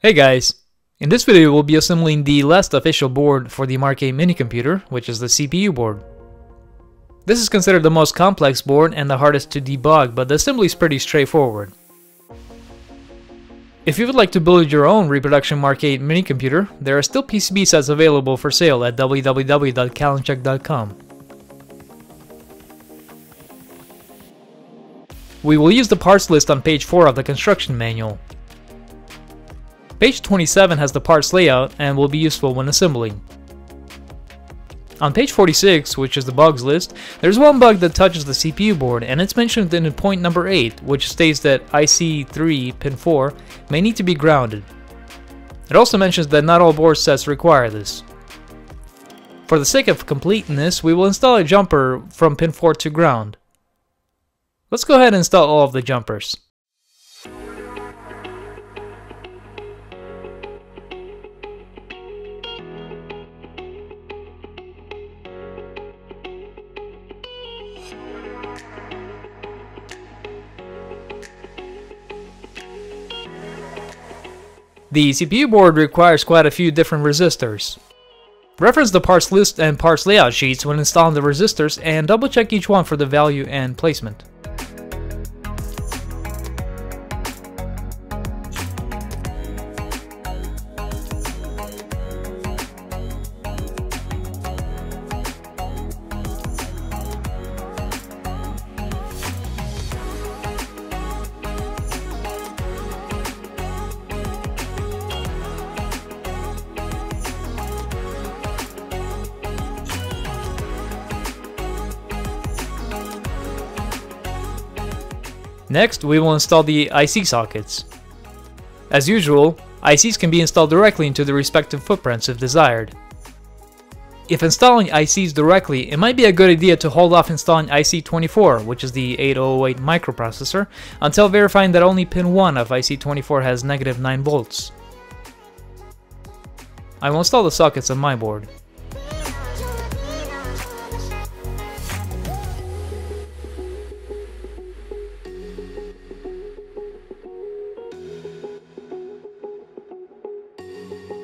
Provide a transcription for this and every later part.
Hey guys! In this video we'll be assembling the last official board for the Mark 8 mini computer, which is the CPU board. This is considered the most complex board and the hardest to debug, but the assembly is pretty straightforward. If you would like to build your own reproduction Mark 8 mini computer, there are still PCB sets available for sale at www.kalinchuk.com. We will use the parts list on page 4 of the construction manual. Page 27 has the parts layout and will be useful when assembling. On page 46, which is the bugs list, there's one bug that touches the CPU board and it's mentioned in point number 8, which states that IC3 pin 4 may need to be grounded. It also mentions that not all board sets require this. For the sake of completeness, we will install a jumper from pin 4 to ground. Let's go ahead and install all of the jumpers. The CPU board requires quite a few different resistors. Reference the parts list and parts layout sheets when installing the resistors and double check each one for the value and placement. Next, we will install the IC sockets. As usual, ICs can be installed directly into the respective footprints if desired. If installing ICs directly, it might be a good idea to hold off installing IC24, which is the 8008 microprocessor, until verifying that only pin 1 of IC24 has negative 9 volts. I will install the sockets on my board. thank you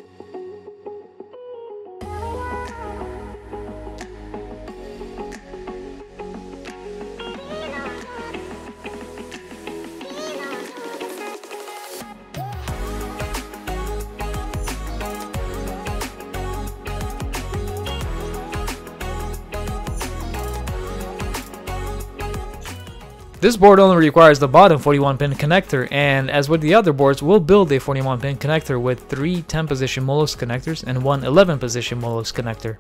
This board only requires the bottom 41 pin connector and as with the other boards we'll build a 41 pin connector with 3 10 position Molex connectors and one 11 position Molex connector.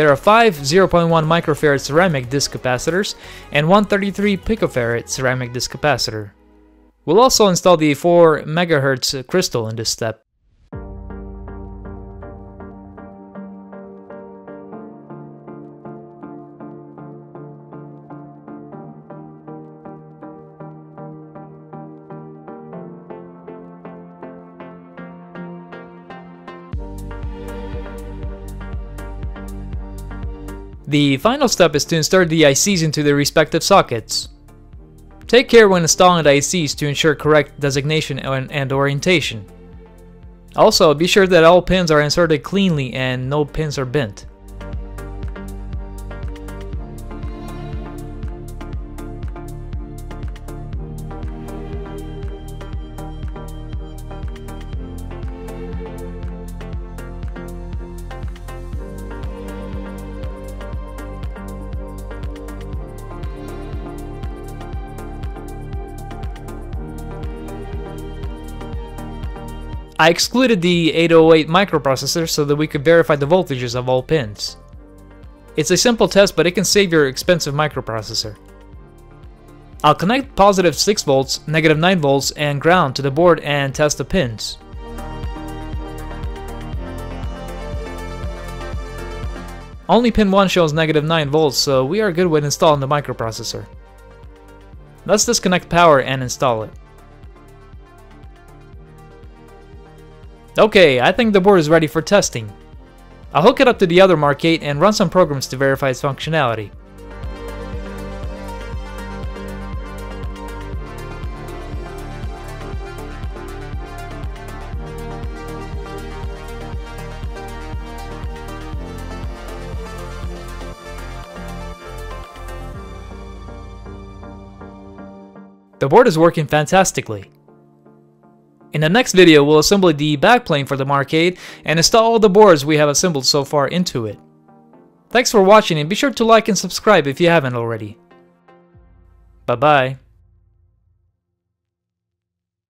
There are 5 0.1 microfarad ceramic disc capacitors and 133 picofarad ceramic disc capacitor. We'll also install the 4 MHz crystal in this step. The final step is to insert the ICs into their respective sockets. Take care when installing the ICs to ensure correct designation and, orientation. Also, be sure that all pins are inserted cleanly and no pins are bent. I excluded the 808 microprocessor so that we could verify the voltages of all pins. It's a simple test but it can save your expensive microprocessor. I'll connect positive 6 volts, negative 9 volts, and ground to the board and test the pins. Only pin 1 shows negative 9 volts, so we are good with installing the microprocessor. Let's disconnect power and install it. Okay, I think the board is ready for testing. I'll hook it up to the other Mark 8 and run some programs to verify its functionality. The board is working fantastically. In the next video, we'll assemble the backplane for the 8 and install all the boards we have assembled so far into it. Thanks for watching and be sure to like and subscribe if you haven't already. Bye bye.